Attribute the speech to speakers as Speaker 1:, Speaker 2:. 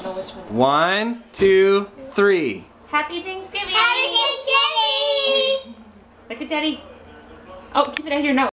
Speaker 1: Which one?
Speaker 2: One, two, three.
Speaker 1: Happy Thanksgiving!
Speaker 3: Happy Thanksgiving!
Speaker 1: Look at Daddy. Oh, keep it out of your nose.